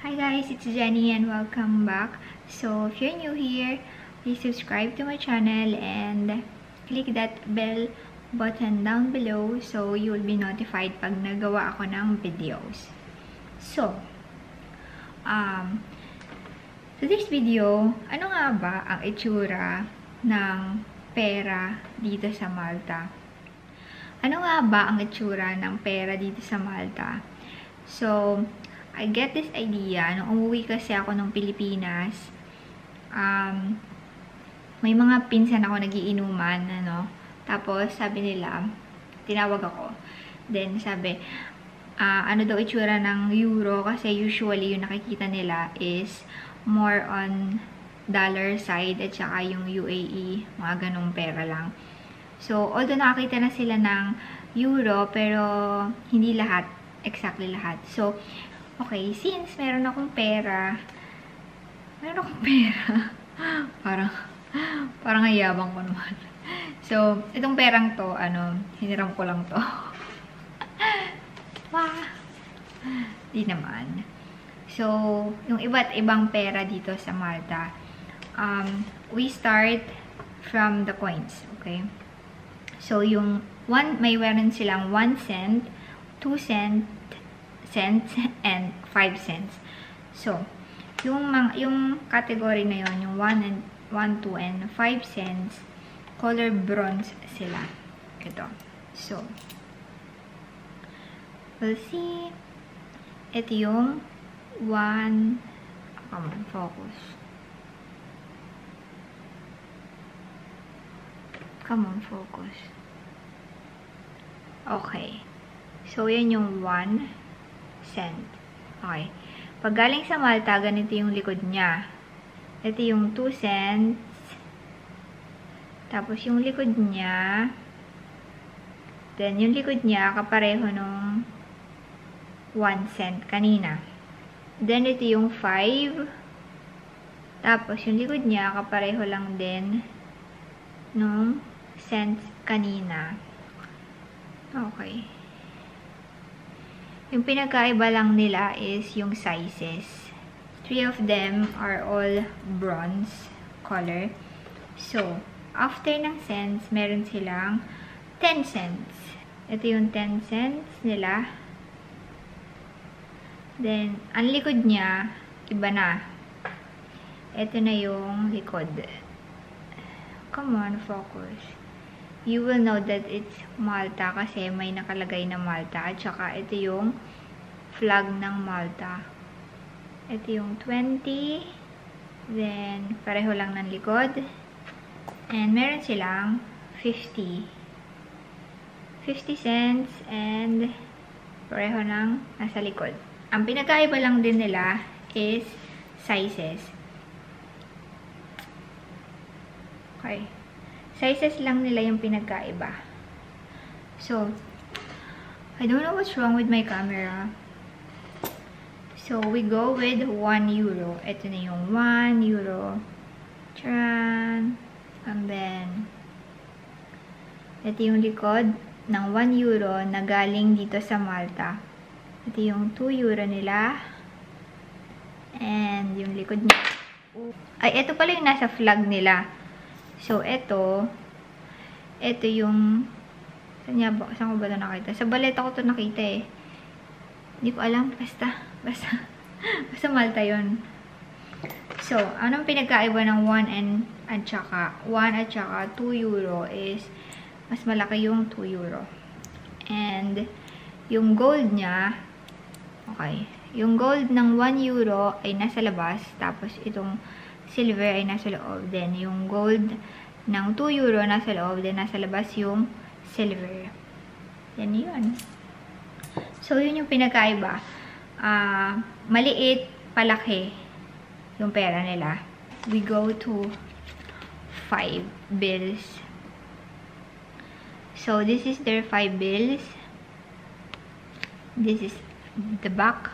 Hi guys, it's Jenny and welcome back. So, if you're new here, please subscribe to my channel and click that bell button down below so you will be notified pag nagawa ako ng videos. So, um, sa this video, ano nga ba ang itsura ng pera dito sa Malta? Ano nga ba ang itsura ng pera dito sa Malta? So, I get this idea, nung umuwi kasi ako ng Pilipinas, um, may mga pinsan ako nagiinuman, ano, tapos sabi nila, tinawag ako, then sabi, uh, ano daw itsura ng euro, kasi usually yung nakikita nila is more on dollar side at saka yung UAE, mga ganong pera lang. So, although nakakita na sila ng euro, pero hindi lahat, exactly lahat. So, Okay, since meron akong pera, meron akong pera, parang, parang ayabang ko naman. So, itong perang to, ano, hiniram ko lang to. Wah! Di naman. So, yung iba't ibang pera dito sa Malta, um, we start from the coins, okay? So, yung one, may meron silang 1 cent, 2 cent, cents and 5 cents. So, yung, mga, yung category na yon yung 1 and 1, 2, and 5 cents, color bronze sila. Ito. So, we'll see. Ito yung 1, come on, focus. Come on, focus. Okay. So, yan yung 1 cent. Okay. Pag galing sa Malta, ganito yung likod niya. Ito yung 2 cents. Tapos yung likod niya, then yung likod niya, kapareho nung 1 cent kanina. Then ito yung 5. Tapos yung likod niya, kapareho lang din nung cents kanina. Okay. Yung pinagkaiba lang nila is yung sizes. Three of them are all bronze color. So, after ng cents, meron silang 10 cents. Ito yung 10 cents nila. Then, ang likod niya, iba na. Ito na yung likod. Come on, focus you will know that it's Malta kasi may nakalagay na Malta. At saka ito yung flag ng Malta. Ito yung 20. Then, pareho lang ng likod. And meron silang 50. 50 cents and pareho ng nasa likod. Ang pinagkaiba lang din nila is sizes. Okay sizes lang nila yung pinagkaiba. So, I don't know what's wrong with my camera. So, we go with 1 euro. Ito na yung 1 euro. Charan! And then, ito yung likod ng 1 euro na galing dito sa Malta. Ito yung 2 euro nila. And yung likod niya. Ay, ito pala yung nasa flag nila. So, ito, ito yung, saan, ba, saan ko ba ito nakita? Sa baleta ko ito nakita eh. Hindi ko alam, basta, basta, basta Malta yon So, anong pinagkaiba ng 1 and at saka 1 at saka 2 euro is mas malaki yung 2 euro. And yung gold niya, okay, yung gold ng 1 euro ay nasa labas, tapos itong silver ay nasa loob. Then, yung gold ng 2 euro nasa loob. Then, nasa labas yung silver. Yan yun. So, yun yung pinakaiba. Uh, maliit, palaki yung pera nila. We go to 5 bills. So, this is their 5 bills. This is the back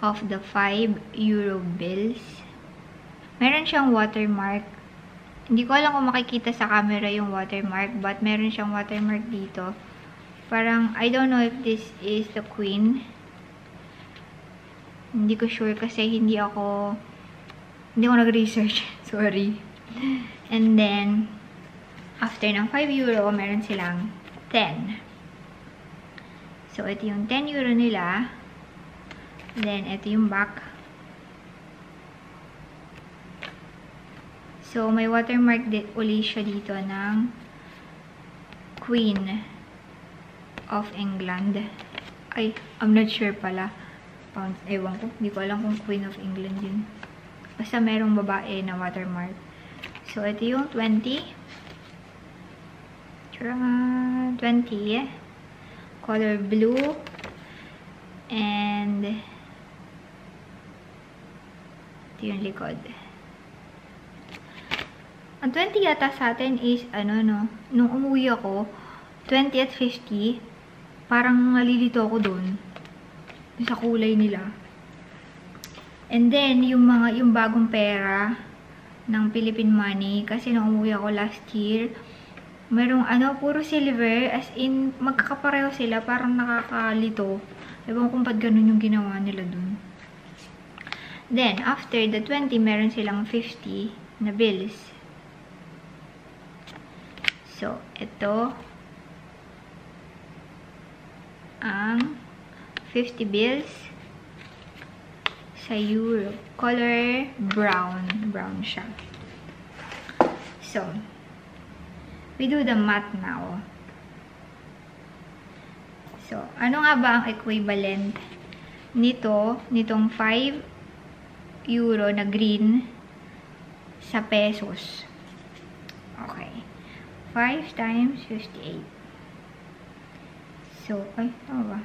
of the 5 euro bills. Meron siyang watermark. Hindi ko alam kung makikita sa camera yung watermark, but meron siyang watermark dito. Parang, I don't know if this is the queen. Hindi ko sure kasi hindi ako hindi ako nag-research. Sorry. And then, after ng 5 euro, meron silang 10. So, ito yung 10 euro nila. Then, ito yung back. So, may watermark din uli siya dito ng Queen of England. Ay, I'm not sure pala. Pounds, ewan ko. Hindi ko alam kung Queen of England yun. Basta merong babae na watermark. So, ito yung 20. Tsura 20. Color blue. And ito yung likod. Ang 20 yata sa atin is, ano no, nung umuwi ako, 20 at 50, parang nalilito ako doon. Sa kulay nila. And then, yung mga, yung bagong pera ng Philippine money, kasi nung umuwi ako last year, merong ano, puro silver, as in, magkakapareho sila, parang nakakalito. Ewan kung ba't ganun yung ginawa nila dun. Then, after the 20, meron silang 50 na bills. So, ito ang 50 bills sa euro. Color brown. Brown siya. So, we do the math now. So, ano nga ba ang equivalent nito, nitong 5 euro na green sa pesos? Okay. 5 times 58. So, ay, ano ba?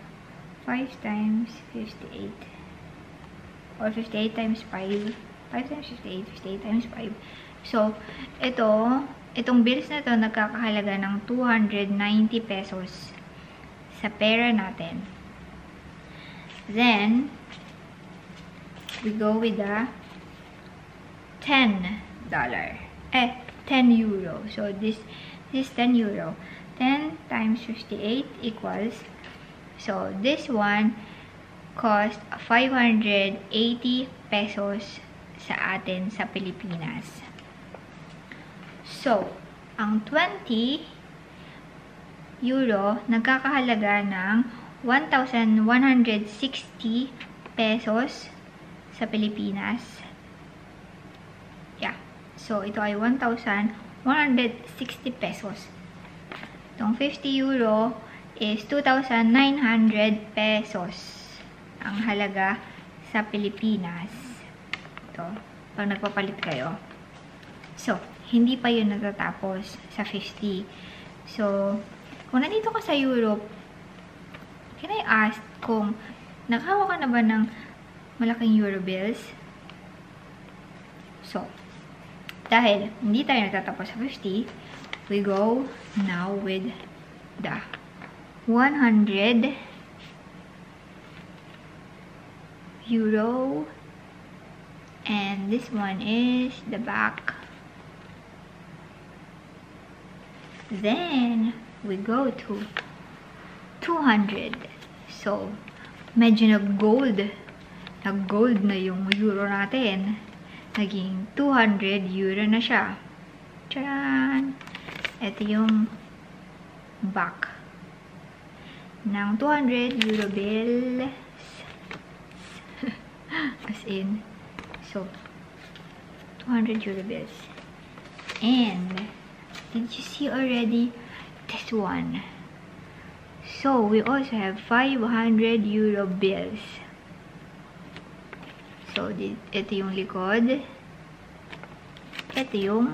5 times 58. Or 58 times 5. 5 times 58. 58 times 5. So, ito, itong bills na to nagkakahalaga ng 290 pesos sa pera natin. Then, we go with the 10 dollar. Eh, 10 euro. So, this is 10 euro. 10 times 58 equals, so this one cost 580 pesos sa atin sa Pilipinas. So, ang 20 euro nagkakahalaga ng 1,160 pesos sa Pilipinas. Yeah. So, ito ay 1,160 pesos. Itong 50 euro is 2,900 pesos ang halaga sa Pilipinas. Ito, pag nagpapalit kayo. So, hindi pa yun natatapos sa 50. So, kung nandito ka sa Europe, can I ask kung nakahawa ka na ba ng malaking euro bills? So, dahil hindi tayo natatapos sa 50, we go now with the 100 euro. And this one is the back. Then we go to 200 so medyo nag gold nag gold na yung euro natin naging 200 euro na siya Tcharan! Ito yung back ng 200 euro bills. As in, so, 200 euro bills. And, did you see already this one? So, we also have 500 euro bills. So, ito yung likod. Ito yung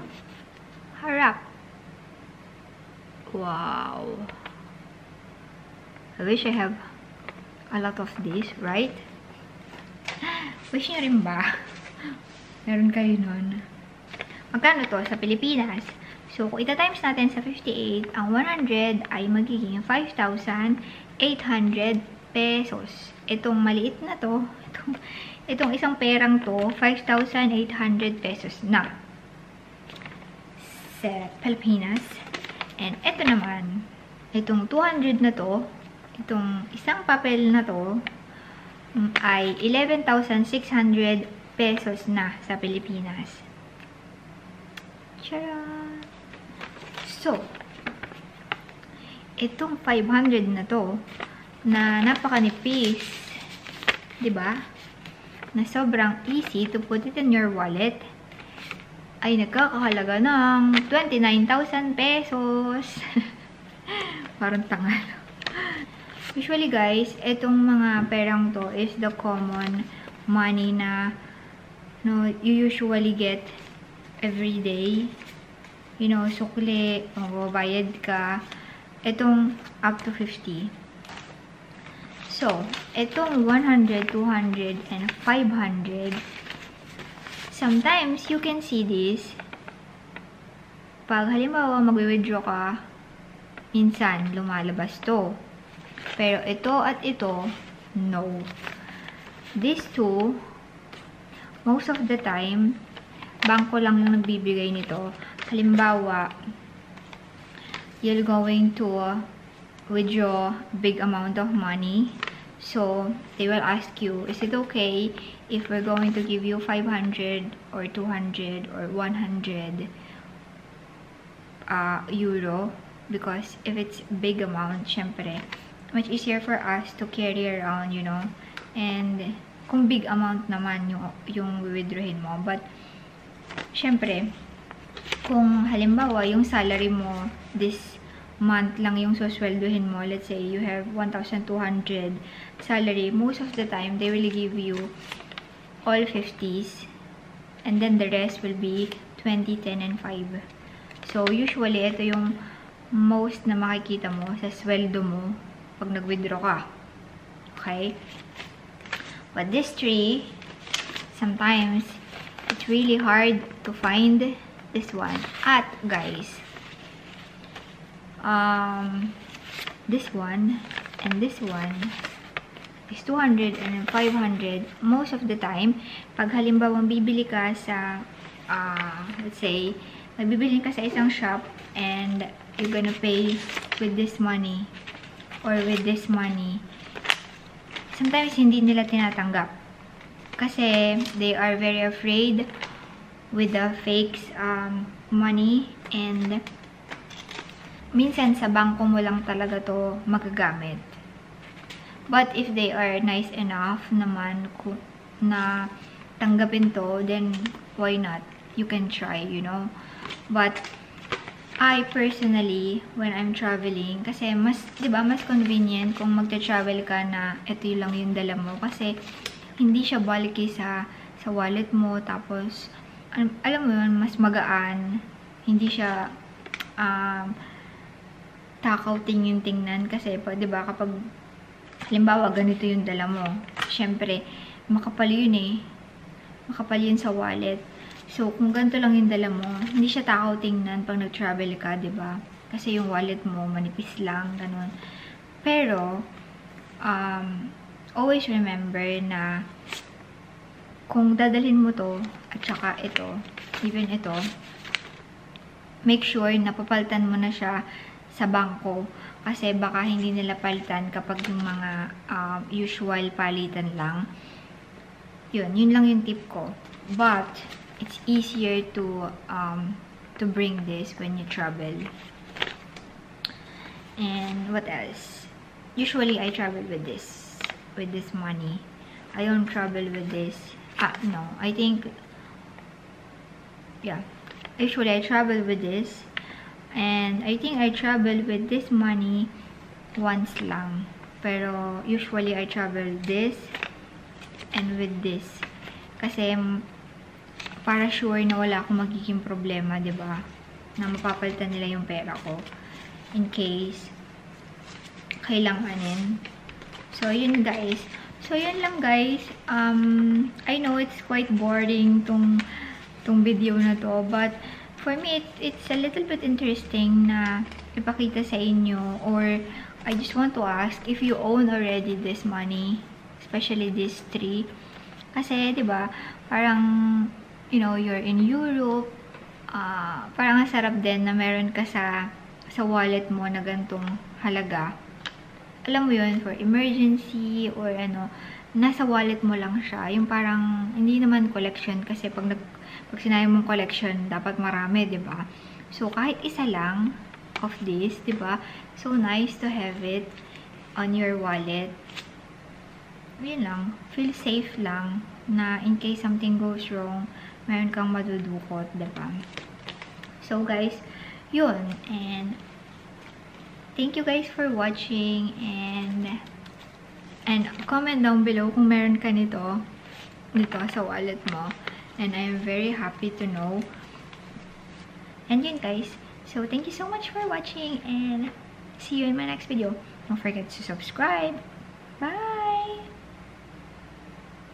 harap. Wow. I wish I have a lot of this, right? Wish nyo rin ba? Meron kayo nun. Magkano to sa Pilipinas? So, kung ita-times natin sa 58, ang 100 ay magiging 5,800 pesos. Itong maliit na to, itong, itong isang perang to, 5,800 pesos na sa Pilipinas. And ito naman, itong 200 na to, itong isang papel na to, mm, ay 11,600 pesos na sa Pilipinas. Tcharam! So, itong 500 na to, na napakanipis, ba? Na sobrang easy to put it in your wallet ay nagkakahalaga ng 29,000 pesos. Parang tangal. Usually guys, itong mga perang to is the common money na no, you usually get every day. You know, sukli, magbabayad ka. Itong up to 50. So, itong 100, 200, and 500, sometimes you can see this. Pag halimbawa mag-withdraw ka, minsan lumalabas to. Pero ito at ito, no. These two, most of the time, bangko lang yung nagbibigay nito. Halimbawa, you're going to withdraw big amount of money So, they will ask you, is it okay if we're going to give you 500 or 200 or 100 uh, euro? Because if it's big amount, syempre, much easier for us to carry around, you know. And kung big amount naman yung, yung withdrawin mo. But, syempre, kung halimbawa yung salary mo this month lang yung susweldohin mo, let's say you have 1,200 salary, most of the time, they will give you all 50s and then the rest will be 20, 10, and 5. So, usually, ito yung most na makikita mo sa sweldo mo pag nag-withdraw ka. Okay? But this three, sometimes, it's really hard to find this one. At, guys, um, this one and this one is 200 and 500 most of the time. Pag halimbawa bibili ka sa uh, let's say magbibili ka sa isang shop and you're gonna pay with this money or with this money sometimes hindi nila tinatanggap kasi they are very afraid with the fakes um, money and minsan sa bangko mo lang talaga to magagamit. But if they are nice enough naman na tanggapin to, then why not? You can try, you know. But I personally, when I'm traveling, kasi mas, di ba, mas convenient kung magta-travel ka na ito lang yung dala mo. Kasi hindi siya bulky sa, sa wallet mo. Tapos, alam mo yun, mas magaan. Hindi siya, um, takaw tingin-tingnan kasi pa, 'di ba kapag halimbawa ganito yung dala mo, syempre makapal yun eh. Makapal yun sa wallet. So, kung ganito lang yung dala mo, hindi siya takaw tingnan pag nag-travel ka, 'di ba? Kasi yung wallet mo manipis lang, ganun. Pero um always remember na kung dadalhin mo to at saka ito, even ito, make sure na papalitan mo na siya sa bangko kasi baka hindi nila palitan kapag yung mga uh, usual palitan lang. Yun, yun lang yung tip ko. But, it's easier to um, to bring this when you travel. And what else? Usually, I travel with this. With this money. I don't travel with this. Ah, no. I think, yeah. Usually, I travel with this And I think I travel with this money once lang. Pero usually I travel this and with this. Kasi para sure na wala akong magiging problema, 'di ba? Na mapapalitan nila yung pera ko in case kailanganin. So yun guys. So yun lang guys. Um I know it's quite boring tong tong video na to, but for me, it, it's a little bit interesting na ipakita sa inyo or I just want to ask if you own already this money, especially these three. Kasi, di ba, parang, you know, you're in Europe, uh, parang sarap din na meron ka sa, sa wallet mo na gantong halaga. Alam mo yun, for emergency or ano, nasa wallet mo lang siya. Yung parang, hindi naman collection kasi pag, nag, pag sinabi mong collection, dapat marami, ba So, kahit isa lang of this, ba So, nice to have it on your wallet. Yun lang. Feel safe lang na in case something goes wrong, meron kang madudukot, ba So, guys, yun. And, thank you guys for watching and And comment down below kung meron ka nito, nito sa wallet mo. And I'm very happy to know. And yun guys. So, thank you so much for watching and see you in my next video. Don't forget to subscribe.